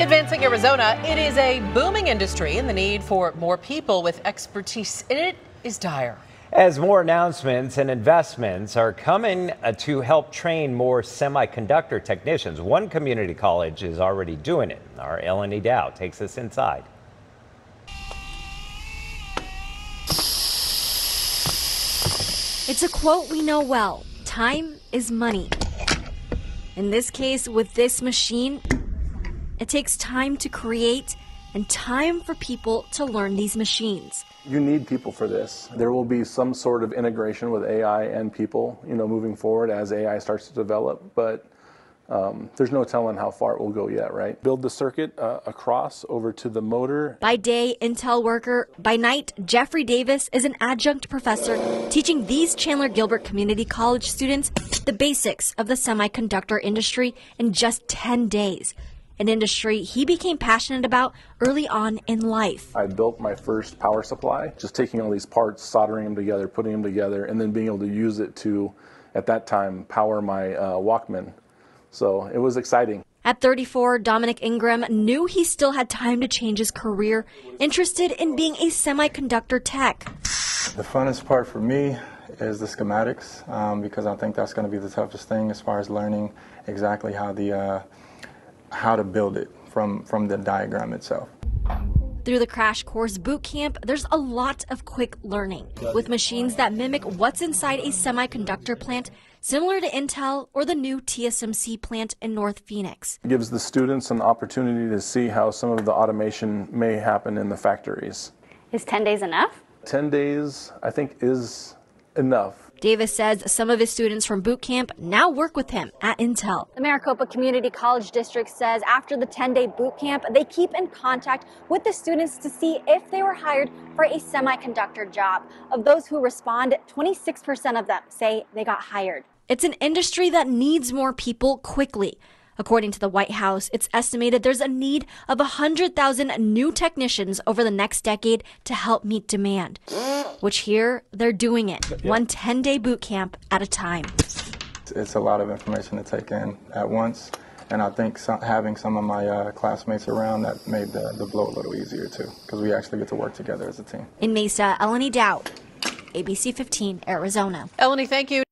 Advancing Arizona, it is a booming industry, and the need for more people with expertise in it is dire. As more announcements and investments are coming uh, to help train more semiconductor technicians, one community college is already doing it. Our Elenee Dao takes us inside. It's a quote we know well time is money. In this case, with this machine, it takes time to create and time for people to learn these machines. You need people for this. There will be some sort of integration with AI and people, you know, moving forward as AI starts to develop, but um, there's no telling how far it will go yet, right? Build the circuit uh, across over to the motor. By day, Intel worker. By night, Jeffrey Davis is an adjunct professor teaching these Chandler Gilbert Community College students the basics of the semiconductor industry in just 10 days. An industry he became passionate about early on in life. I built my first power supply, just taking all these parts, soldering them together, putting them together, and then being able to use it to, at that time, power my uh, Walkman so it was exciting. At 34, Dominic Ingram knew he still had time to change his career, interested in being a semiconductor tech. The funnest part for me is the schematics um, because I think that's going to be the toughest thing as far as learning exactly how the uh, how to build it from from the diagram itself. Through the Crash Course Boot Camp, there's a lot of quick learning with machines that mimic what's inside a semiconductor plant, similar to Intel or the new TSMC plant in North Phoenix. It gives the students an opportunity to see how some of the automation may happen in the factories. Is 10 days enough? 10 days, I think, is enough Davis says some of his students from boot camp now work with him at Intel. The Maricopa Community College District says after the 10 day boot camp, they keep in contact with the students to see if they were hired for a semiconductor job. Of those who respond, 26% of them say they got hired. It's an industry that needs more people quickly. According to the White House, it's estimated there's a need of 100,000 new technicians over the next decade to help meet demand. Which here, they're doing it, yeah. one 10 day boot camp at a time. It's a lot of information to take in at once. And I think some, having some of my uh, classmates around that made the, the blow a little easier too, because we actually get to work together as a team. In Mesa, Elenee Dao, ABC 15, Arizona. Eleni, thank you.